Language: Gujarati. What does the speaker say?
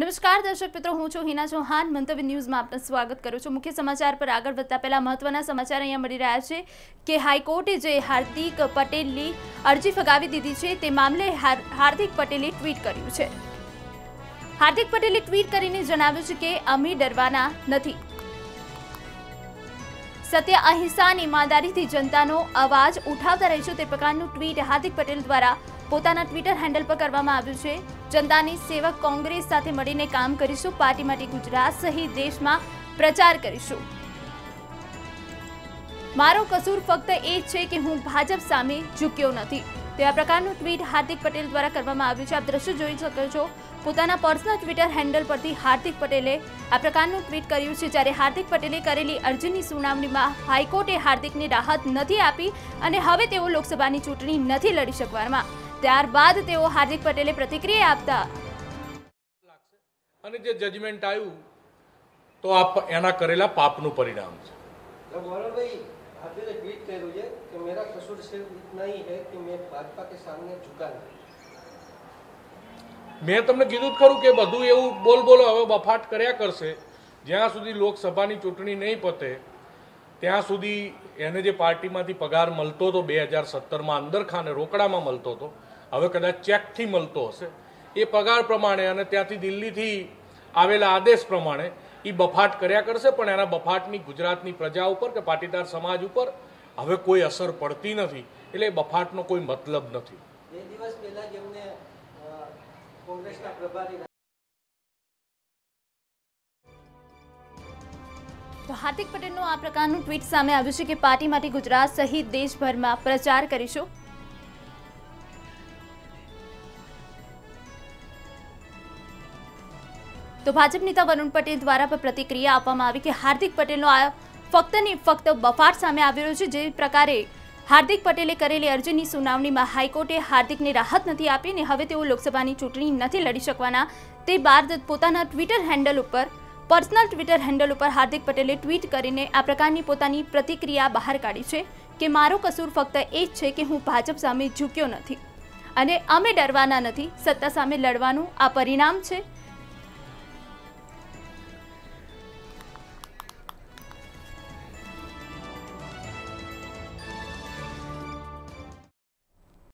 નમસ્કાર, દર્શક મિત્રો, હું છું હિના ચૌહાણ. મંતવ્ય ન્યૂઝમાં આપનું સ્વાગત કરું છું. મુખ્ય સમાચાર પર આગળ વધતા પહેલા મહત્વના સમાચાર અહીંયા મળી રહ્યા છે કે હાઈકોર્ટે જે હાર્દિક પટેલની અરજી ફગાવી દીધી છે, તે મામલે હાર્દિક પટેલે ટ્વીટ કર્યું છે. હાર્દિક પટેલે ટ્વીટ કરીને જણાવ્યું છે કે અમે ડરવાના નથી. સત્ય, અહિંસા અને ઈમાનદારીથી જનતાનો અવાજ ઉઠાવતા રહીશું તે પ્રકારનું ટ્વીટ હાર્દિક પટેલ દ્વારા પોતાના ટ્વિટર હેન્ડલ પર કરવામાં આવ્યું છે. જનતાની સેવક કોંગ્રેસ સાથે મળીને કામ કરીશું. પાર્ટી માટે ગુજરાત સહિત દેશમાં પ્રચાર કરીશું. મારો કસૂર ફક્ત એ છે કે હું ભાજપ સામે ઝૂક્યો નથી. તેવા પ્રકારનું ટ્વીટ હાર્દિક પટેલ દ્વારા કરવામાં આવ્યું છે. આપ દ્રશ્ય જોઈ શકો છો. પોતાના પર્સનલ ટ્વિટર હેન્ડલ પરથી હાર્દિક પટેલે આ પ્રકારનું ટ્વીટ કર્યું છે. જ્યારે હાર્દિક પટેલે કરેલી અરજીની સુનાવણીમાં હાઈકોર્ટે હાર્દિકને રાહત નથી આપી અને હવે તેઓ લોકસભાની ચૂંટણી નથી લડી શકવામાં ત્યારબાદ તેઓ હાર્દિક પટેલે પ્રતિક્રિયા આપતા. અને જે જજમેન્ટ આવ્યું તો આપ એના કરેલા પાપનું પરિણામ છે. મેં તમને કીધું ખરું કે બધું એવું બોલ બોલો હવે બફાટ કર્યા કરશે. જ્યાં સુધી લોકસભાની ચૂંટણી નહીં પતે ત્યાં સુધી એને જે પાર્ટીમાંથી પગાર મળતો હતો બે હજાર સત્તરમાં અંદર ખાને રોકડામાં મળતો હતો હવે કદાચ ચેકથી મળતો હશે. એ પગાર પ્રમાણે અને ત્યાંથી દિલ્હીથી આવેલા આદેશ પ્રમાણે એ બફાટ કર્યા કરશે પણ એના બફાટની ગુજરાતની પ્રજા ઉપર કે પાટીદાર સમાજ ઉપર હવે કોઈ અસર પડતી નથી. એટલે એ બફાટનો કોઈ મતલબ નથી. બે દિવસ પહેલા જ કોંગ્રેસના પ્રભારી તો હાર્દિક પટેલનું આ પ્રકારનું ટ્વીટ સામે આવ્યું છે કે પાર્ટી માટે ગુજરાત સહિત દેશભરમાં પ્રચાર કરીશું. તો ભાજપ નેતા વરુણ પટેલ દ્વારા પણ પ્રતિક્રિયા આપવામાં આવી કે હાર્દિક પટેલનો આ ફક્ત ને ફક્ત બફાટ સામે આવી રહ્યો છે, જે પ્રકારે હાર્દિક પટેલે કરેલી અરજીની સુનાવણીમાં હાઈકોર્ટે હાર્દિકને રાહત નથી આપી અને હવે તેઓ લોકસભાની ચૂંટણી નથી લડી શકવાના. તે બાદ પોતાના ટ્વિટર હેન્ડલ ઉપર, પર્સનલ ટ્વિટર હેન્ડલ ઉપર હાર્દિક પટેલે ટ્વીટ કરીને આ પ્રકારની પોતાની પ્રતિક્રિયા બહાર કાઢી છે કે મારો કસૂર ફક્ત એ જ છે કે હું ભાજપ સામે ઝૂક્યો નથી. અને અમે ડરવાના નથી, સત્તા સામે લડવાનું આ પરિણામ છે.